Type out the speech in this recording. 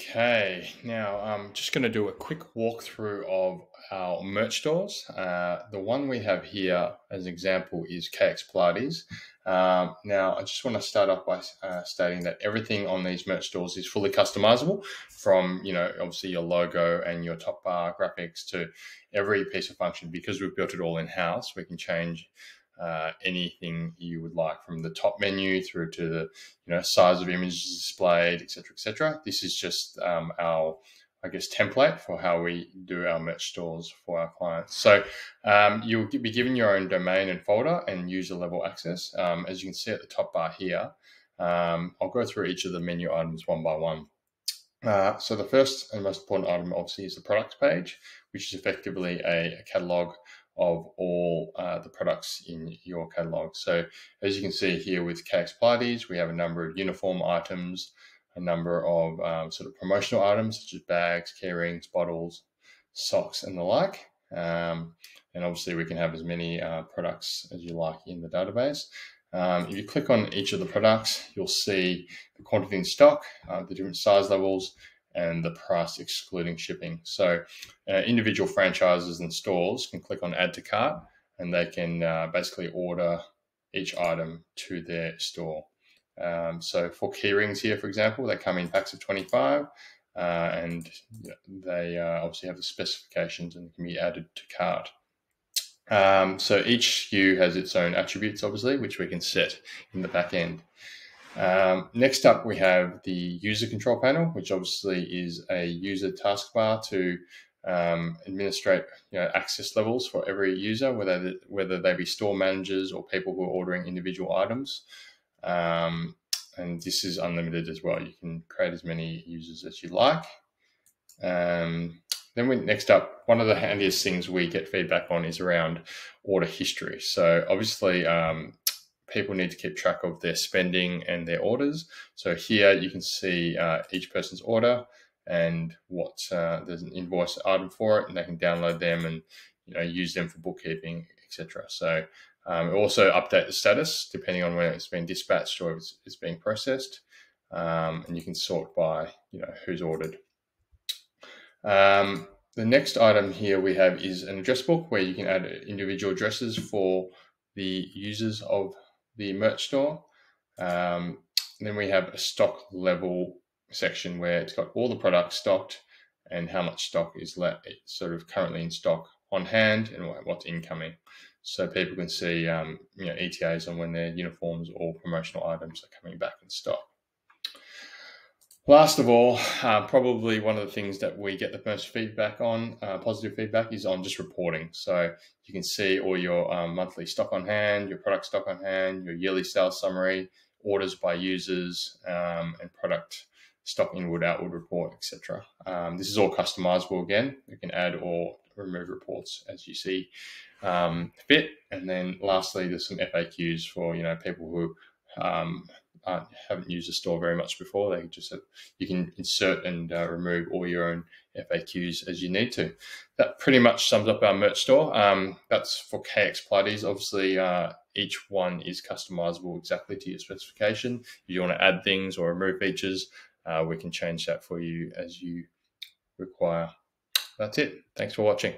Okay, now I'm just going to do a quick walkthrough of our merch stores. Uh, the one we have here as an example is KX Pilates. Um, now, I just want to start off by uh, stating that everything on these merch stores is fully customizable from, you know, obviously your logo and your top bar graphics to every piece of function. Because we've built it all in house, we can change uh, anything you would like from the top menu through to the you know size of images displayed etc etc this is just um, our I guess template for how we do our merch stores for our clients. So um, you'll be given your own domain and folder and user level access. Um, as you can see at the top bar here, um, I'll go through each of the menu items one by one. Uh, so the first and most important item obviously is the products page, which is effectively a, a catalog of all uh, the products in your catalog. So as you can see here with KX Pilates, we have a number of uniform items, a number of um, sort of promotional items such as bags, key rings, bottles, socks, and the like. Um, and obviously we can have as many uh, products as you like in the database. Um, if you click on each of the products, you'll see the quantity in stock, uh, the different size levels, and the price excluding shipping. So uh, individual franchises and stores can click on add to cart and they can uh, basically order each item to their store. Um, so for keyrings here, for example, they come in packs of 25 uh, and they uh, obviously have the specifications and can be added to cart. Um, so each SKU has its own attributes, obviously, which we can set in the back end. Um, next up, we have the user control panel, which obviously is a user taskbar to um, administrate you know, access levels for every user, whether whether they be store managers or people who are ordering individual items. Um, and this is unlimited as well. You can create as many users as you like. Um, then we, next up, one of the handiest things we get feedback on is around order history. So obviously, um, people need to keep track of their spending and their orders. So here you can see uh, each person's order and what uh, there's an invoice item for it, and they can download them and you know use them for bookkeeping, etc. So um, also update the status depending on when it's been dispatched or it's, it's being processed, um, and you can sort by you know who's ordered. Um, the next item here we have is an address book where you can add individual addresses for the users of the merch store. Um, then we have a stock level section where it's got all the products stocked and how much stock is sort of currently in stock on hand and what's incoming. So people can see, um, you know, ETAs on when their uniforms or promotional items are coming back in stock. Last of all, uh, probably one of the things that we get the most feedback on, uh, positive feedback, is on just reporting. So you can see all your um, monthly stock on hand, your product stock on hand, your yearly sales summary, orders by users, um, and product stock inward, outward report, etc. Um, this is all customizable again. You can add or remove reports as you see um, fit. And then lastly, there's some FAQs for you know people who um, uh, haven't used the store very much before, they just you can insert and uh, remove all your own FAQs as you need to. That pretty much sums up our merch store. Um, that's for KX Pilates. Obviously, uh, each one is customizable exactly to your specification. If you want to add things or remove features, uh, we can change that for you as you require. That's it. Thanks for watching.